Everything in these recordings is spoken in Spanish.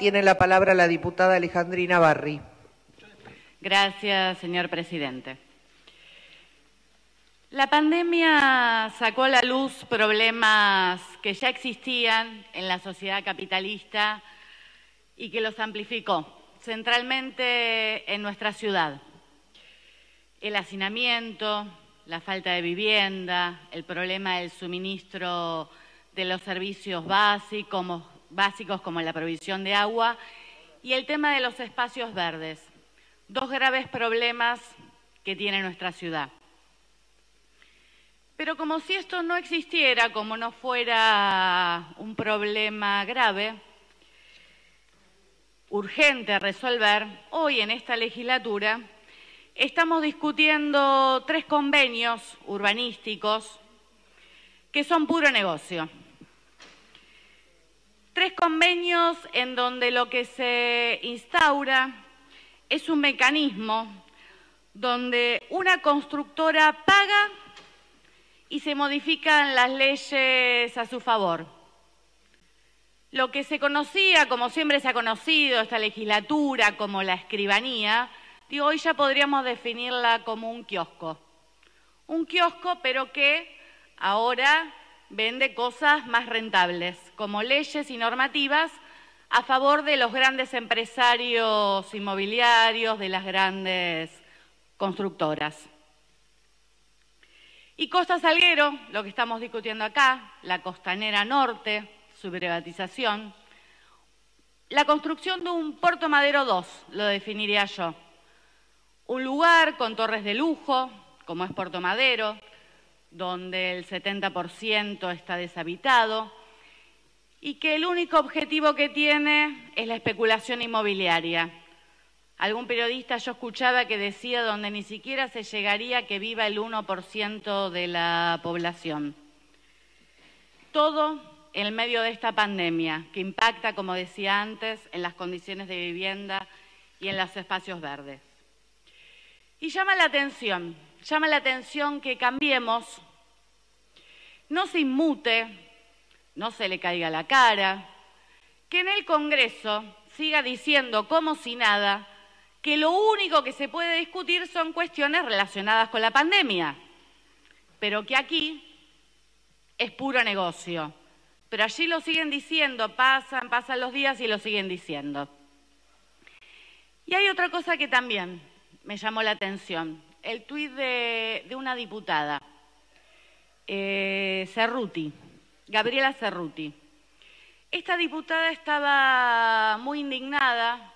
Tiene la palabra la diputada Alejandrina Barri. Gracias, señor presidente. La pandemia sacó a la luz problemas que ya existían en la sociedad capitalista y que los amplificó, centralmente en nuestra ciudad. El hacinamiento, la falta de vivienda, el problema del suministro de los servicios básicos, básicos como la provisión de agua y el tema de los espacios verdes, dos graves problemas que tiene nuestra ciudad. Pero como si esto no existiera, como no fuera un problema grave, urgente a resolver, hoy en esta legislatura estamos discutiendo tres convenios urbanísticos que son puro negocio. Tres convenios en donde lo que se instaura es un mecanismo donde una constructora paga y se modifican las leyes a su favor. Lo que se conocía, como siempre se ha conocido, esta legislatura, como la escribanía, hoy ya podríamos definirla como un kiosco. Un kiosco, pero que ahora vende cosas más rentables, como leyes y normativas a favor de los grandes empresarios inmobiliarios, de las grandes constructoras. Y Costa Salguero, lo que estamos discutiendo acá, la costanera norte, su privatización, la construcción de un Puerto Madero 2, lo definiría yo. Un lugar con torres de lujo, como es Puerto Madero, donde el 70% está deshabitado y que el único objetivo que tiene es la especulación inmobiliaria. Algún periodista yo escuchaba que decía donde ni siquiera se llegaría que viva el 1% de la población. Todo en medio de esta pandemia que impacta, como decía antes, en las condiciones de vivienda y en los espacios verdes. Y llama la atención llama la atención que cambiemos, no se inmute, no se le caiga la cara, que en el Congreso siga diciendo como si nada que lo único que se puede discutir son cuestiones relacionadas con la pandemia, pero que aquí es puro negocio. Pero allí lo siguen diciendo, pasan, pasan los días y lo siguen diciendo. Y hay otra cosa que también me llamó la atención el tuit de, una diputada, eh, Cerruti, Gabriela Cerruti. Esta diputada estaba muy indignada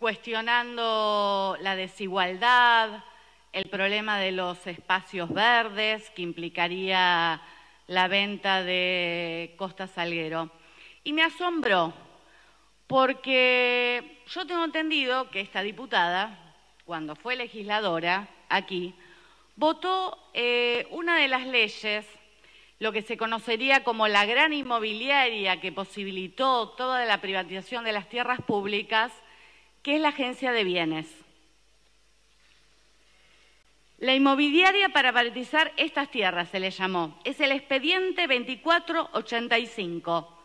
cuestionando la desigualdad, el problema de los espacios verdes que implicaría la venta de Costa Salguero. Y me asombró, porque yo tengo entendido que esta diputada, cuando fue legisladora, aquí, votó eh, una de las leyes, lo que se conocería como la gran inmobiliaria que posibilitó toda la privatización de las tierras públicas, que es la Agencia de Bienes. La inmobiliaria para privatizar estas tierras se le llamó. Es el expediente 2485,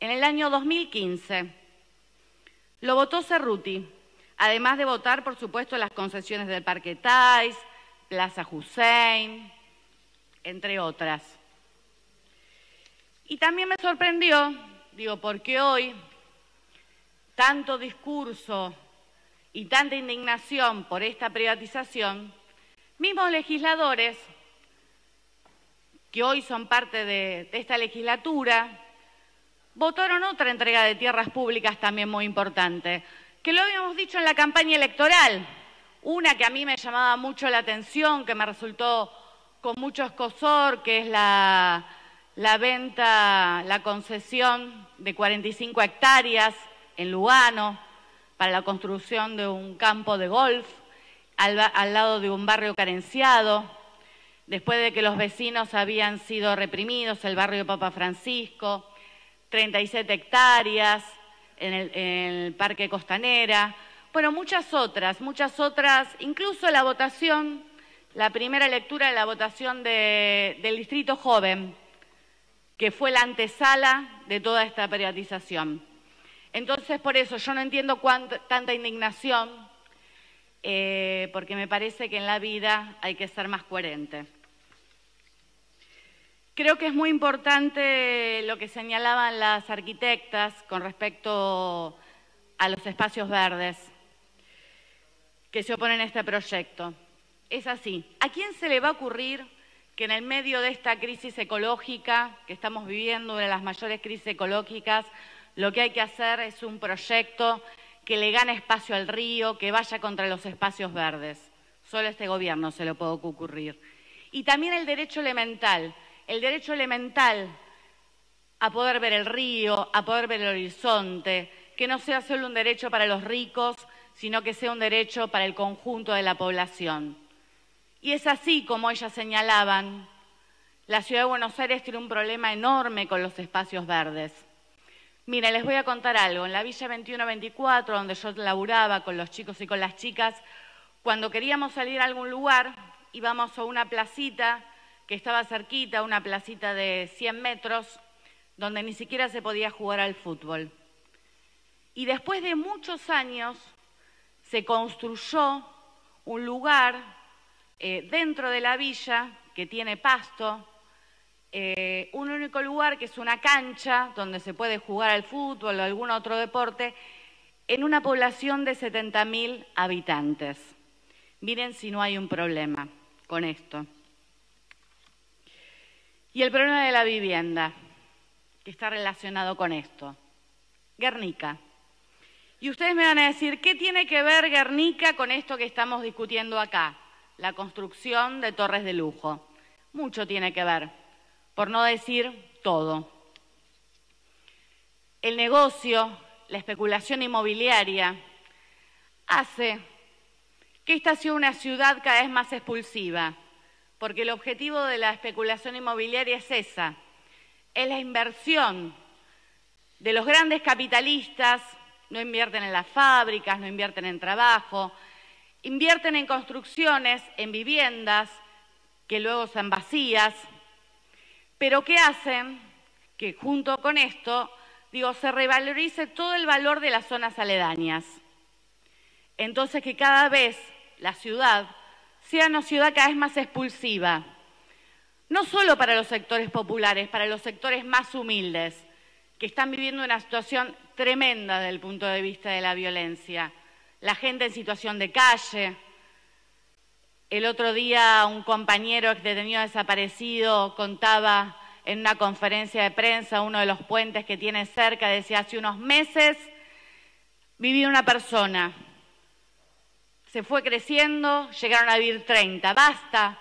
en el año 2015. Lo votó Cerruti además de votar, por supuesto, las concesiones del Parque Tais, Plaza Hussein, entre otras. Y también me sorprendió, digo, porque hoy tanto discurso y tanta indignación por esta privatización, mismos legisladores que hoy son parte de, de esta legislatura, votaron otra entrega de tierras públicas también muy importante, que lo habíamos dicho en la campaña electoral. Una que a mí me llamaba mucho la atención, que me resultó con mucho escosor, que es la, venta, la concesión de 45 hectáreas en Lugano para la construcción de un campo de golf al, al lado de un barrio carenciado, después de que los vecinos habían sido reprimidos, el barrio Papa Francisco, 37 hectáreas, en el, Parque Costanera, bueno, muchas otras, muchas otras, incluso la votación, la primera lectura de la votación del Distrito Joven, que fue la antesala de toda esta privatización. Entonces, por eso yo no entiendo tanta indignación, eh, porque me parece que en la vida hay que ser más coherente. Creo que es muy importante lo que señalaban las arquitectas con respecto a los espacios verdes que se oponen a este proyecto. Es así. ¿A quién se le va a ocurrir que en el medio de esta crisis ecológica que estamos viviendo, una de las mayores crisis ecológicas, lo que hay que hacer es un proyecto que le gane espacio al río, que vaya contra los espacios verdes. Solo este gobierno se lo puede ocurrir. Y también el derecho elemental, el derecho elemental a poder ver el río, a poder ver el horizonte, que no sea solo un derecho para los ricos, sino que sea un derecho para el conjunto de la población. Y es así como ellas señalaban, la ciudad de Buenos Aires tiene un problema enorme con los espacios verdes. Mira, les voy a contar algo. En la Villa 21-24, donde yo laburaba con los chicos y con las chicas, cuando queríamos salir a algún lugar, íbamos a una placita que estaba cerquita, una placita de 100 metros, donde ni siquiera se podía jugar al fútbol. Y después de muchos años se construyó un lugar eh, dentro de la villa que tiene pasto, eh, un único lugar que es una cancha donde se puede jugar al fútbol o algún otro deporte en una población de 70.000 habitantes. Miren si no hay un problema con esto. Y el problema de la vivienda, que está relacionado con esto. Guernica. Y ustedes me van a decir, ¿qué tiene que ver Guernica con esto que estamos discutiendo acá? La construcción de torres de lujo. Mucho tiene que ver por no decir todo. El negocio, la especulación inmobiliaria, hace que esta sea una ciudad cada vez más expulsiva, porque el objetivo de la especulación inmobiliaria es esa, es la inversión de los grandes capitalistas, no invierten en las fábricas, no invierten en trabajo, invierten en construcciones, en viviendas que luego son vacías, pero ¿qué hacen? Que junto con esto, digo, se revalorice todo el valor de las zonas aledañas. Entonces que cada vez la ciudad sea una ciudad cada vez más expulsiva, no solo para los sectores populares, para los sectores más humildes, que están viviendo una situación tremenda desde el punto de vista de la violencia. La gente en situación de calle, el otro día un compañero detenido desaparecido contaba en una conferencia de prensa uno de los puentes que tiene cerca, decía, hace unos meses vivía una persona, se fue creciendo, llegaron a vivir 30, basta,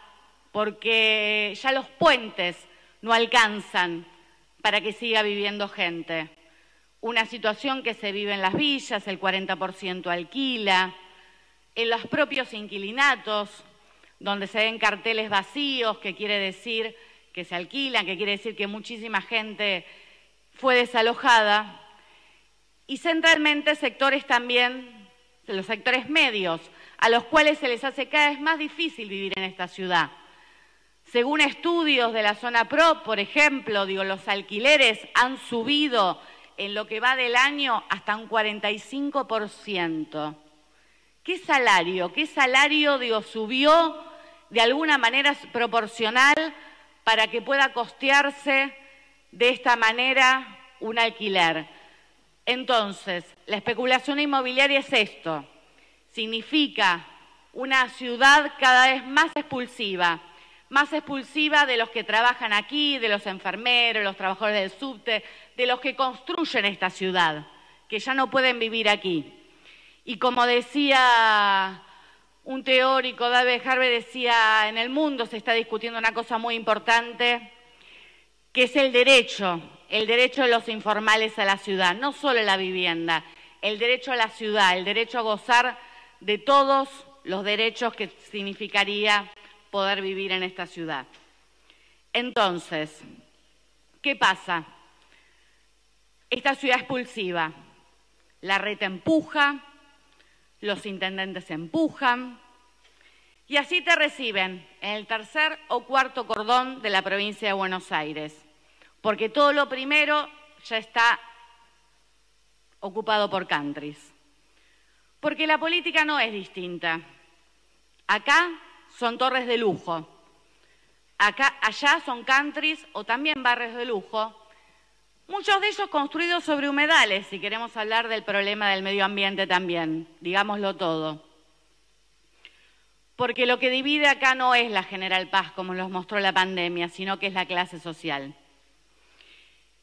porque ya los puentes no alcanzan para que siga viviendo gente. Una situación que se vive en las villas, el 40% alquila, en los propios inquilinatos, donde se ven carteles vacíos, que quiere decir que se alquilan, que quiere decir que muchísima gente fue desalojada, y centralmente sectores también, los sectores medios, a los cuales se les hace cada vez más difícil vivir en esta ciudad. Según estudios de la zona PRO, por ejemplo, digo, los alquileres han subido en lo que va del año hasta un 45%. ¿Qué salario? ¿Qué salario, digo, subió de alguna manera proporcional para que pueda costearse de esta manera un alquiler? Entonces, la especulación inmobiliaria es esto. Significa una ciudad cada vez más expulsiva, más expulsiva de los que trabajan aquí, de los enfermeros, los trabajadores del subte, de los que construyen esta ciudad, que ya no pueden vivir aquí. Y como decía un teórico, David Harvey, decía, en el mundo se está discutiendo una cosa muy importante, que es el derecho, el derecho de los informales a la ciudad, no solo la vivienda, el derecho a la ciudad, el derecho a gozar de todos los derechos que significaría poder vivir en esta ciudad. Entonces, ¿qué pasa? Esta ciudad expulsiva, la red empuja, los intendentes empujan y así te reciben en el tercer o cuarto cordón de la provincia de Buenos Aires, porque todo lo primero ya está ocupado por countries. Porque la política no es distinta. Acá son torres de lujo. Allá son countries o también barrios de lujo. Muchos de ellos construidos sobre humedales, si queremos hablar del problema del medio ambiente también, digámoslo todo. Porque lo que divide acá no es la General Paz, como nos mostró la pandemia, sino que es la clase social.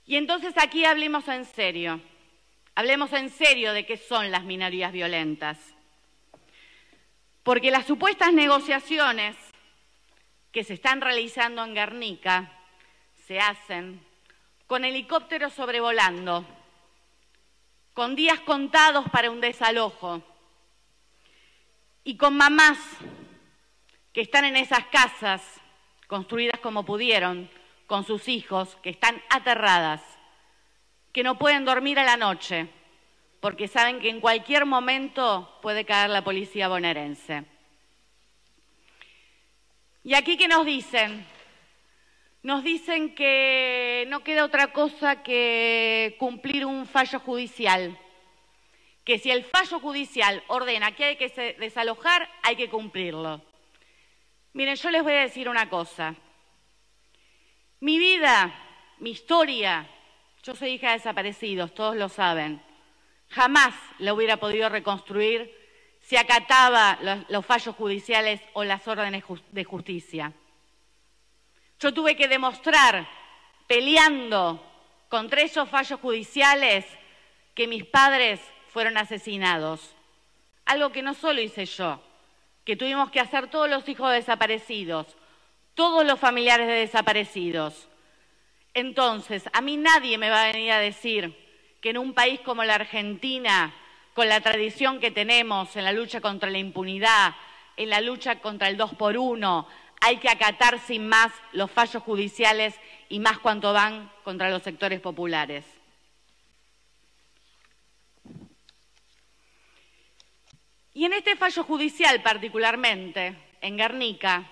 Y entonces aquí hablemos en serio. Hablemos en serio de qué son las minorías violentas. Porque las supuestas negociaciones que se están realizando en Guernica se hacen con helicópteros sobrevolando, con días contados para un desalojo y con mamás que están en esas casas construidas como pudieron, con sus hijos, que están aterradas que no pueden dormir a la noche porque saben que en cualquier momento puede caer la policía bonaerense. ¿Y aquí qué nos dicen? Nos dicen que no queda otra cosa que cumplir un fallo judicial, que si el fallo judicial ordena que hay que desalojar, hay que cumplirlo. Miren, yo les voy a decir una cosa. Mi vida, mi historia, yo soy hija de desaparecidos, todos lo saben. Jamás la hubiera podido reconstruir si acataba los, fallos judiciales o las órdenes de justicia. Yo tuve que demostrar, peleando contra esos fallos judiciales, que mis padres fueron asesinados. Algo que no solo hice yo, que tuvimos que hacer todos los hijos desaparecidos, todos los familiares de desaparecidos. Entonces, a mí nadie me va a venir a decir que en un país como la Argentina, con la tradición que tenemos en la lucha contra la impunidad, en la lucha contra el dos por uno, hay que acatar sin más los fallos judiciales y más cuanto van contra los sectores populares. Y en este fallo judicial particularmente, en Guernica,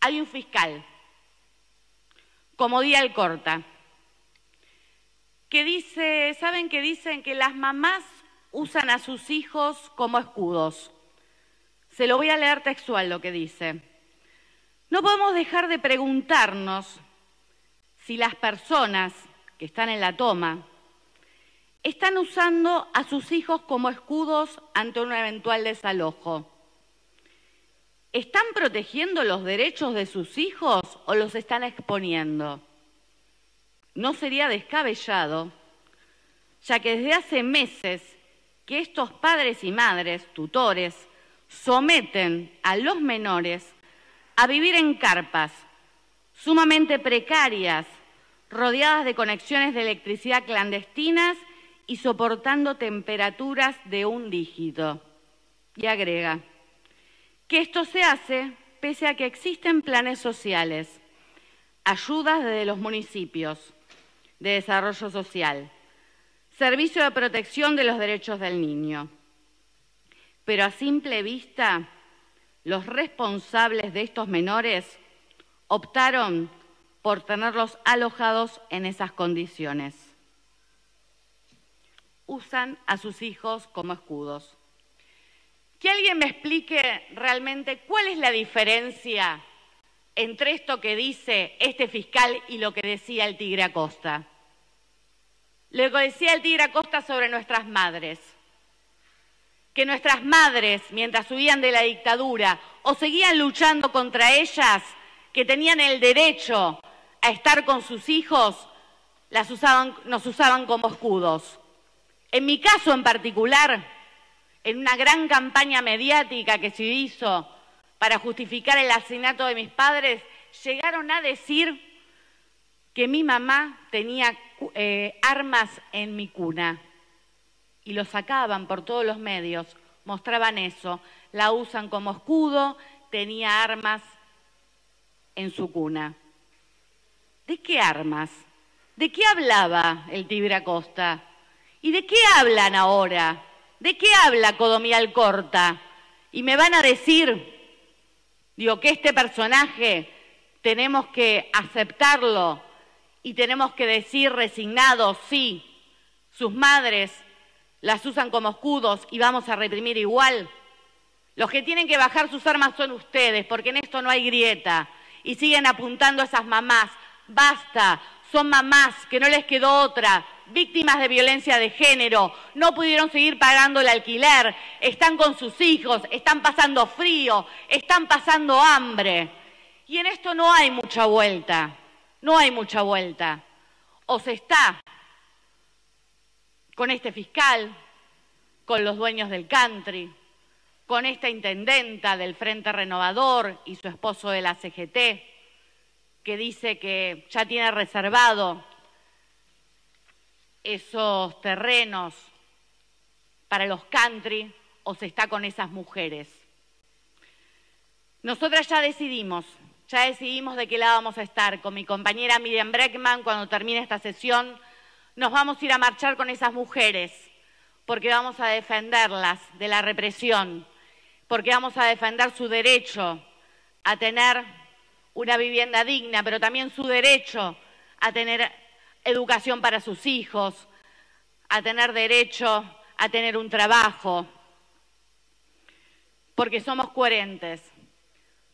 hay un fiscal como Díaz Corta, que dice, ¿saben que dicen que las mamás usan a sus hijos como escudos? Se lo voy a leer textual lo que dice. No podemos dejar de preguntarnos si las personas que están en la toma están usando a sus hijos como escudos ante un eventual desalojo. ¿Están protegiendo los derechos de sus hijos o los están exponiendo? No sería descabellado, ya que desde hace meses que estos padres y madres, tutores, someten a los menores a vivir en carpas sumamente precarias, rodeadas de conexiones de electricidad clandestinas y soportando temperaturas de un dígito. Y agrega, que esto se hace pese a que existen planes sociales, ayudas desde los municipios de desarrollo social, servicio de protección de los derechos del niño. Pero a simple vista, los responsables de estos menores optaron por tenerlos alojados en esas condiciones. Usan a sus hijos como escudos. Que alguien me explique realmente cuál es la diferencia entre esto que dice este fiscal y lo que decía el Tigre Acosta. Que decía el Tigre Acosta sobre nuestras madres. Que nuestras madres, mientras huían de la dictadura o seguían luchando contra ellas, que tenían el derecho a estar con sus hijos, nos usaban como escudos. En mi caso en particular, en una gran campaña mediática que se hizo para justificar el asesinato de mis padres, llegaron a decir que mi mamá tenía eh, armas en mi cuna y lo sacaban por todos los medios, mostraban eso, la usan como escudo, tenía armas en su cuna. ¿De qué armas? ¿De qué hablaba el Tibre Acosta? ¿Y de qué hablan ahora? ¿De qué habla Codomial Corta? Y me van a decir, digo, que este personaje tenemos que aceptarlo y tenemos que decir resignados, sí, sus madres las usan como escudos y vamos a reprimir igual. Los que tienen que bajar sus armas son ustedes, porque en esto no hay grieta. Y siguen apuntando a esas mamás. Basta, son mamás que no les quedó otra, víctimas de violencia de género, no pudieron seguir pagando el alquiler, están con sus hijos, están pasando frío, están pasando hambre. Y en esto no hay mucha vuelta, no hay mucha vuelta. O se está con este fiscal, con los dueños del country, con esta intendenta del Frente Renovador y su esposo de la CGT, que dice que ya tiene reservado esos terrenos para los country o se está con esas mujeres. Nosotras ya decidimos, ya decidimos de qué lado vamos a estar. Con mi compañera Miriam Breckman, cuando termine esta sesión, nos vamos a ir a marchar con esas mujeres, porque vamos a defenderlas de la represión, porque vamos a defender su derecho a tener una vivienda digna, pero también su derecho a tener educación para sus hijos, a tener derecho a tener un trabajo, porque somos coherentes,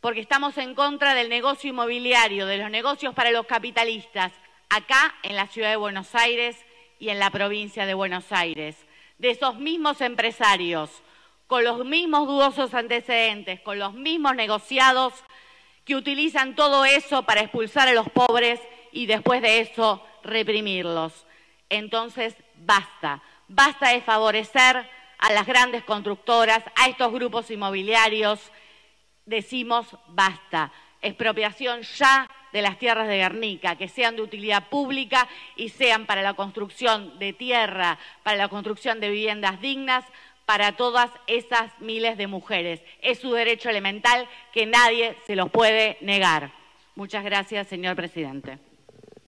porque estamos en contra del negocio inmobiliario, de los negocios para los capitalistas, acá en la ciudad de Buenos Aires y en la provincia de Buenos Aires, de esos mismos empresarios, con los mismos dudosos antecedentes, con los mismos negociados que utilizan todo eso para expulsar a los pobres y después de eso reprimirlos. Entonces, basta, basta de favorecer a las grandes constructoras, a estos grupos inmobiliarios. Decimos basta. Expropiación ya de las tierras de Guernica, que sean de utilidad pública y sean para la construcción de tierra, para la construcción de viviendas dignas, para todas esas miles de mujeres. Es su derecho elemental que nadie se los puede negar. Muchas gracias, señor presidente.